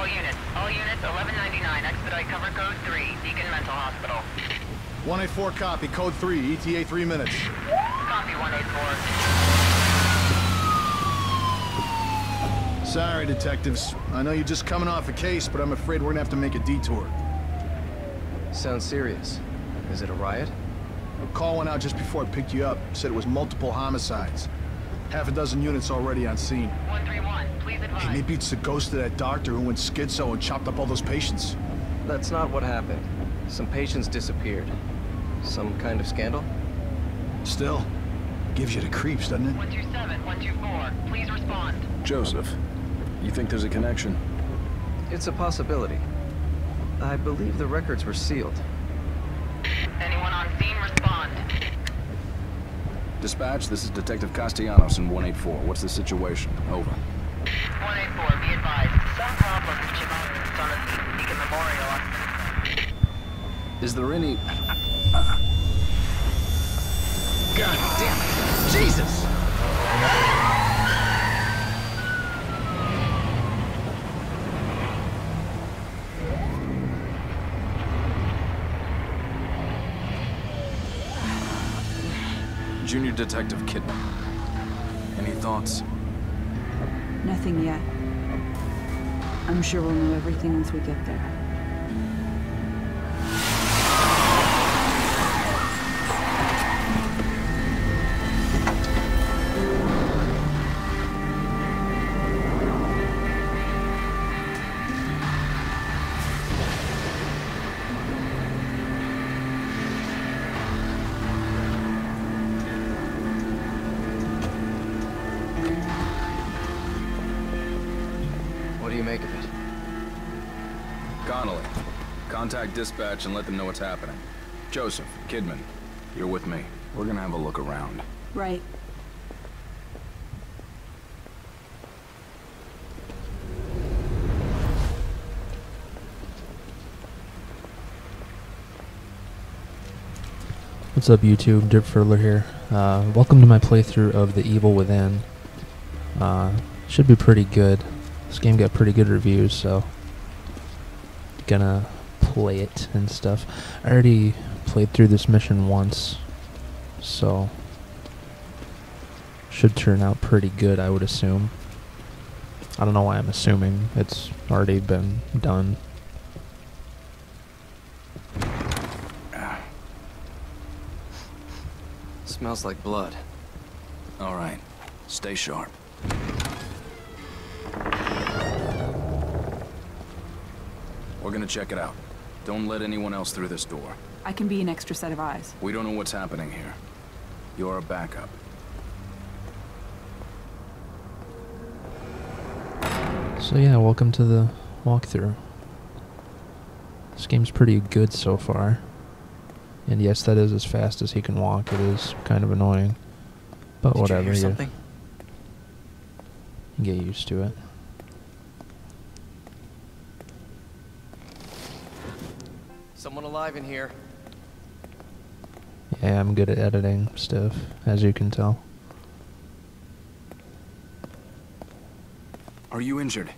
All units, all units, 1199, expedite cover code 3, Beacon Mental Hospital. 184 copy, code 3, ETA 3 minutes. Copy 184. Sorry, detectives. I know you're just coming off a case, but I'm afraid we're gonna have to make a detour. Sounds serious. Is it a riot? A call went out just before I picked you up. Said it was multiple homicides. Half a dozen units already on scene. 131, please advise. Hey, maybe it's the ghost of that doctor who went schizo and chopped up all those patients. That's not what happened. Some patients disappeared. Some kind of scandal? Still, gives you the creeps, doesn't it? 127, 124, please respond. Joseph, you think there's a connection? It's a possibility. I believe the records were sealed. Anyone on scene, respond. Dispatch, this is Detective Castellanos in 184. What's the situation? Over. 184, be advised. Some problems, Chimone. on a Beacon Memorial. Is there any... God damn it! Jesus! Junior Detective Kidman. Any thoughts? Nothing yet. I'm sure we'll know everything once we get there. You make of it? Connolly, contact dispatch and let them know what's happening. Joseph, Kidman, you're with me. We're gonna have a look around. Right. What's up YouTube, Derpferdler here. Uh, welcome to my playthrough of The Evil Within. Uh, should be pretty good. This game got pretty good reviews, so gonna play it and stuff. I already played through this mission once, so should turn out pretty good, I would assume. I don't know why I'm assuming. It's already been done. Smells like blood. All right, stay sharp. We're gonna check it out. Don't let anyone else through this door. I can be an extra set of eyes. We don't know what's happening here. You're a backup. So yeah, welcome to the walkthrough. This game's pretty good so far. And yes, that is as fast as he can walk. It is kind of annoying. But Did whatever, you hear you something? get used to it. Alive in here. Yeah, I'm good at editing stuff, as you can tell. Are you injured?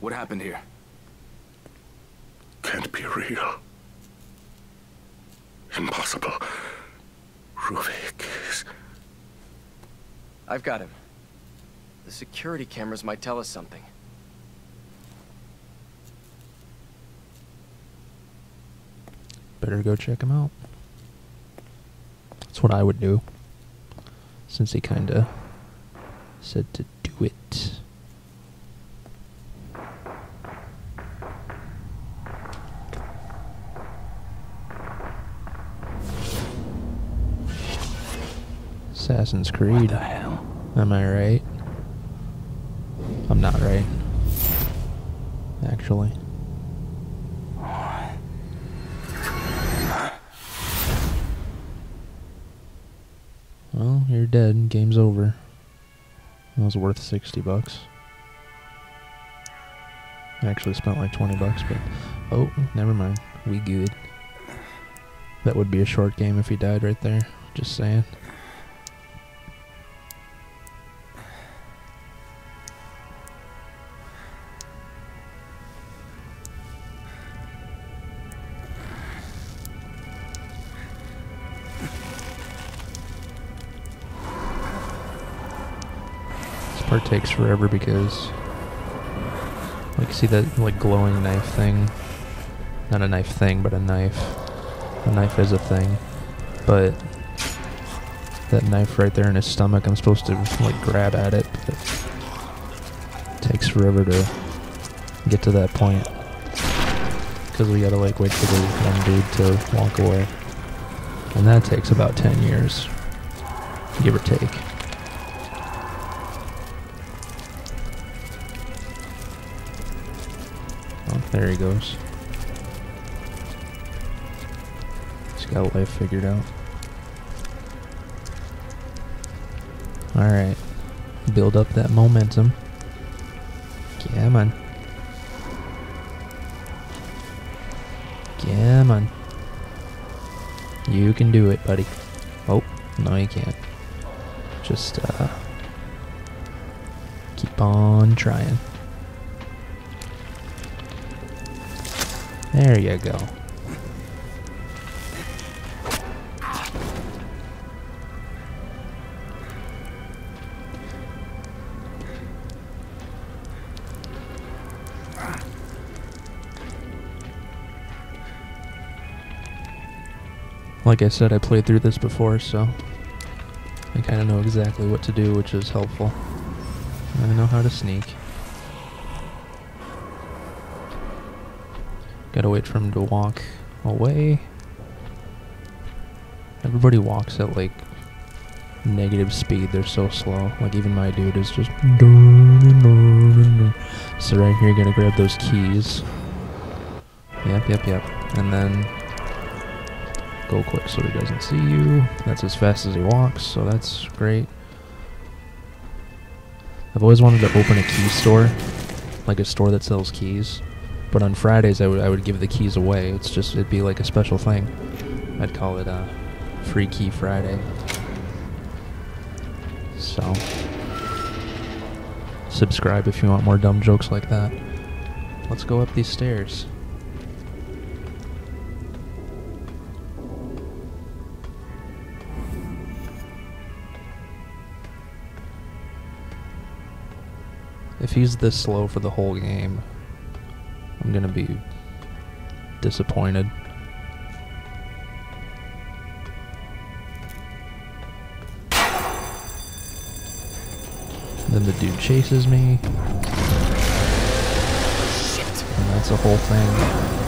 What happened here? Can't be real. Impossible. Ruvik is... I've got him. The security cameras might tell us something. Better go check him out. That's what I would do. Since he kinda said to do it. Assassin's Creed. What the hell? Am I right? I'm not right. Actually. You're dead. Game's over. That was worth 60 bucks. I actually spent like 20 bucks, but... Oh, never mind. We good. That would be a short game if he died right there. Just saying. Part takes forever because like see that like glowing knife thing? Not a knife thing but a knife. A knife is a thing. But that knife right there in his stomach I'm supposed to like grab at it it takes forever to get to that point. Because we gotta like wait for the one dude to walk away. And that takes about 10 years give or take there he goes. He's got life figured out. Alright. Build up that momentum. Come on. Come on. You can do it, buddy. Oh, no you can't. Just, uh... Keep on trying. There you go. Like I said, I played through this before, so I kind of know exactly what to do, which is helpful. I know how to sneak. Gotta wait for him to walk away. Everybody walks at like negative speed. They're so slow. Like even my dude is just. So right here, you're gonna grab those keys. Yep, yep, yep. And then go quick so he doesn't see you. That's as fast as he walks, so that's great. I've always wanted to open a key store, like a store that sells keys. But on Fridays, I would I would give the keys away. It's just it'd be like a special thing. I'd call it a free key Friday. So subscribe if you want more dumb jokes like that. Let's go up these stairs. If he's this slow for the whole game, I'm gonna be disappointed. Then the dude chases me. And that's a whole thing.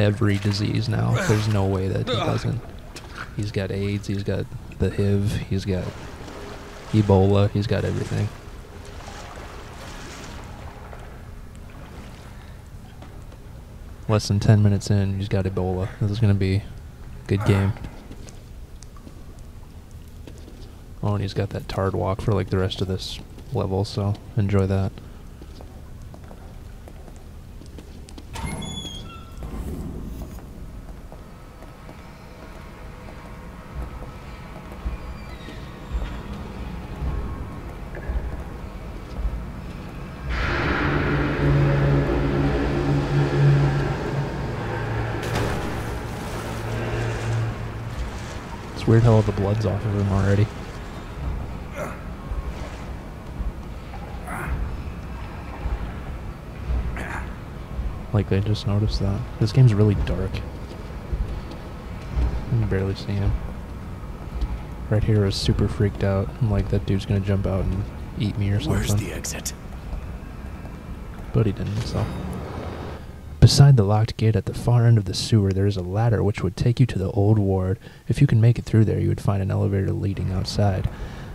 every disease now. There's no way that he doesn't. He's got AIDS, he's got the HIV, he's got Ebola, he's got everything. Less than 10 minutes in, he's got Ebola. This is going to be a good game. Oh, and he's got that tard walk for like the rest of this level, so enjoy that. Weird how all the blood's off of him already. Like I just noticed that. This game's really dark. I can barely see him. Right here is super freaked out. I'm like that dude's gonna jump out and eat me or something. Where's the exit? But he didn't, so. Beside the locked gate at the far end of the sewer, there is a ladder which would take you to the old ward. If you can make it through there, you would find an elevator leading outside.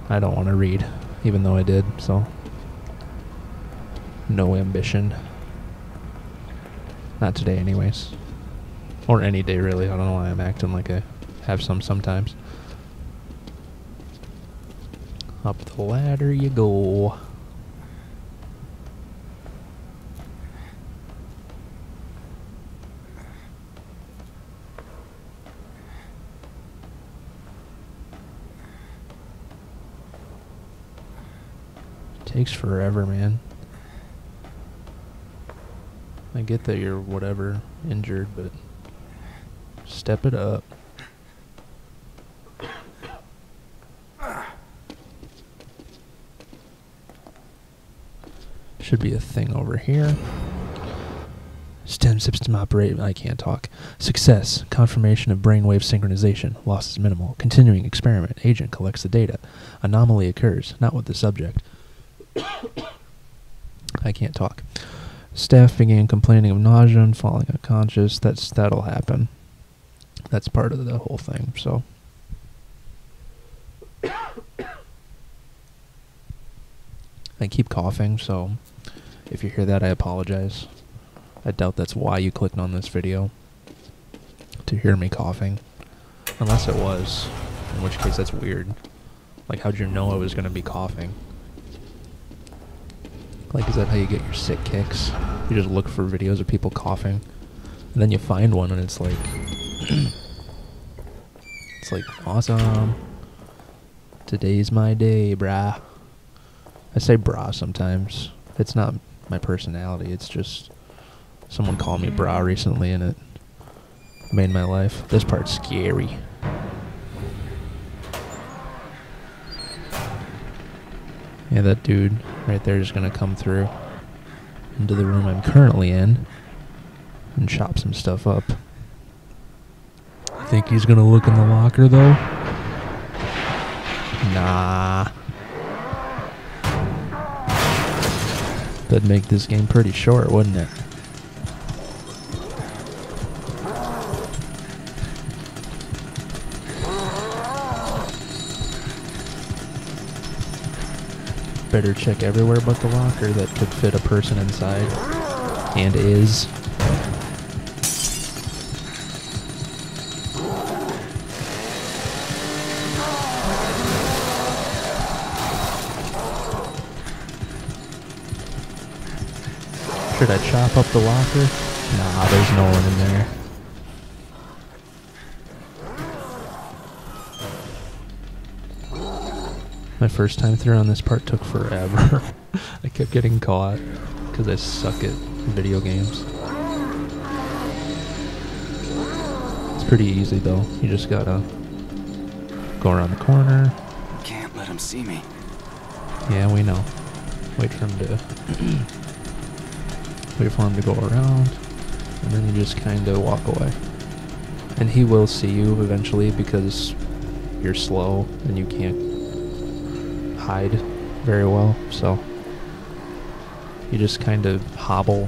I don't want to read, even though I did, so. No ambition. Not today, anyways. Or any day, really. I don't know why I'm acting like I have some sometimes. Up the ladder you go. Takes forever, man. I get that you're whatever injured, but step it up. Should be a thing over here. STEM system operate. I can't talk. Success. Confirmation of brainwave synchronization. Loss is minimal. Continuing experiment. Agent collects the data. Anomaly occurs. Not with the subject. I can't talk. Staff began complaining of nausea and falling unconscious. That's that'll happen. That's part of the whole thing. So. I keep coughing, so if you hear that, I apologize. I doubt that's why you clicked on this video. To hear me coughing. Unless it was. In which case, that's weird. Like, how'd you know I was gonna be coughing? Like, is that how you get your sick kicks? You just look for videos of people coughing, and then you find one, and it's like, it's like awesome. Today's my day, brah. I say brah sometimes. It's not my personality. It's just someone called me brah recently, and it made my life. This part's scary. Yeah, that dude right there is gonna come through into the room I'm currently in and chop some stuff up. I think he's gonna look in the locker though? Nah. That'd make this game pretty short, wouldn't it? Better check everywhere but the locker that could fit a person inside. And is. Should I chop up the locker? Nah, there's no one in there. My first time through on this part took forever. I kept getting caught because I suck at video games. It's pretty easy though. You just gotta go around the corner. Can't let him see me. Yeah, we know. Wait for him to wait for him to go around, and then you just kind of walk away. And he will see you eventually because you're slow and you can't hide very well. So you just kind of hobble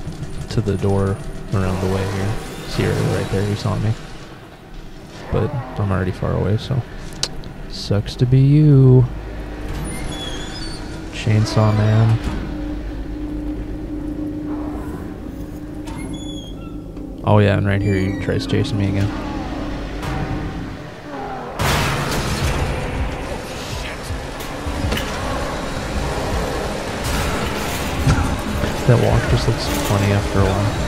to the door around the way here. See her right there. You saw me, but I'm already far away. So sucks to be you. Chainsaw Man. Oh yeah, and right here he tries chasing me again. That walk just looks funny after a while.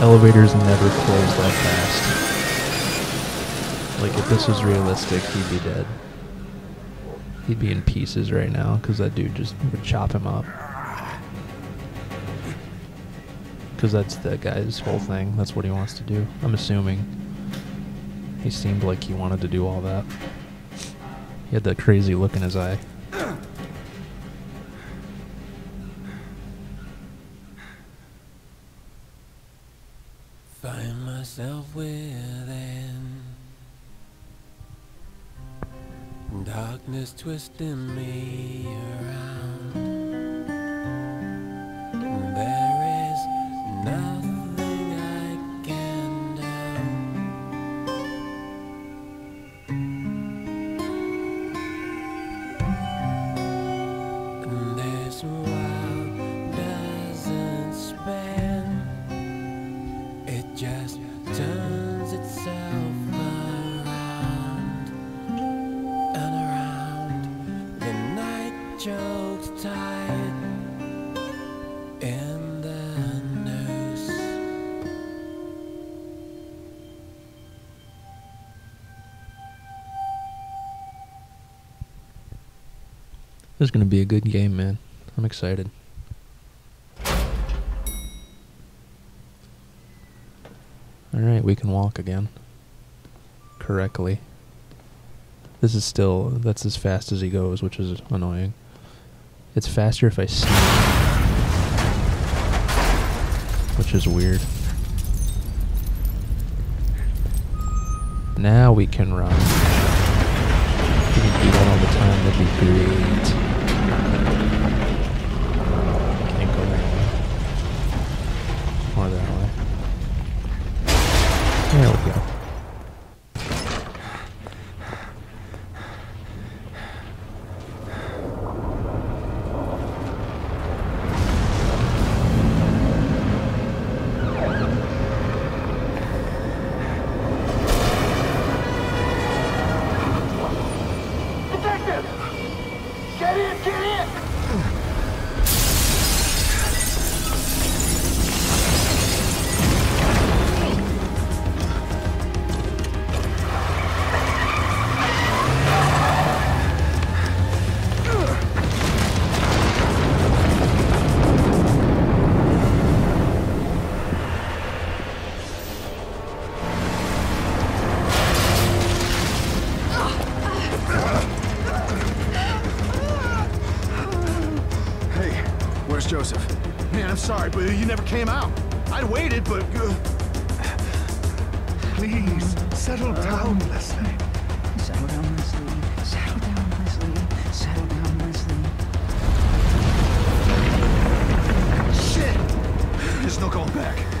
Elevators never close that fast. Like, if this was realistic, he'd be dead. He'd be in pieces right now, because that dude just would chop him up. Because that's the guy's whole thing. That's what he wants to do. I'm assuming. He seemed like he wanted to do all that. He had that crazy look in his eye. Find myself within Darkness twisting me around just turns itself around and around. The night chokes tight in the noose. This is gonna be a good game, man. I'm excited. Alright, we can walk again. Correctly. This is still, that's as fast as he goes, which is annoying. It's faster if I sneak. Which is weird. Now we can run. We can do that all the time, that'd be great. Sorry, but you never came out. I'd waited, but... Uh, Please, settle down, Leslie. Settle down, Leslie. Settle down, Leslie. Settle down, Leslie. shit! There's no going back.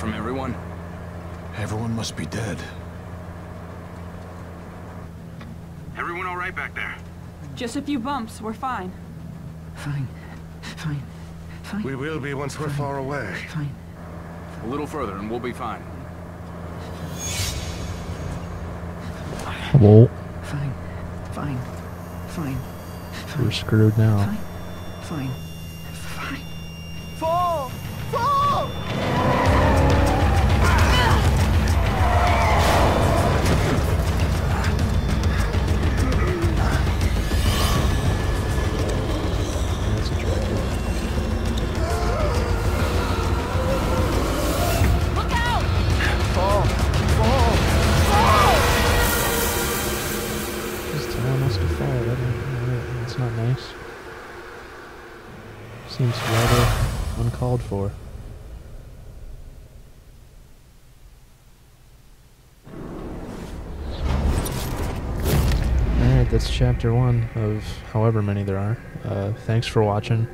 From everyone? Everyone must be dead. Everyone all right back there? Just a few bumps. We're fine. Fine. Fine. Fine. We will be once we're far away. Fine. A little further and we'll be fine. Whoa, Fine. Fine. Fine. we're screwed now. Fine. Fine. Fall! Must have fallen. I don't- That's not nice. Seems rather uncalled for. Alright, that's chapter one of however many there are. Uh, thanks for watching.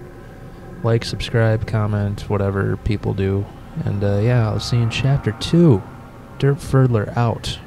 Like, subscribe, comment, whatever people do. And uh, yeah, I'll see you in chapter two. Derpferdler out.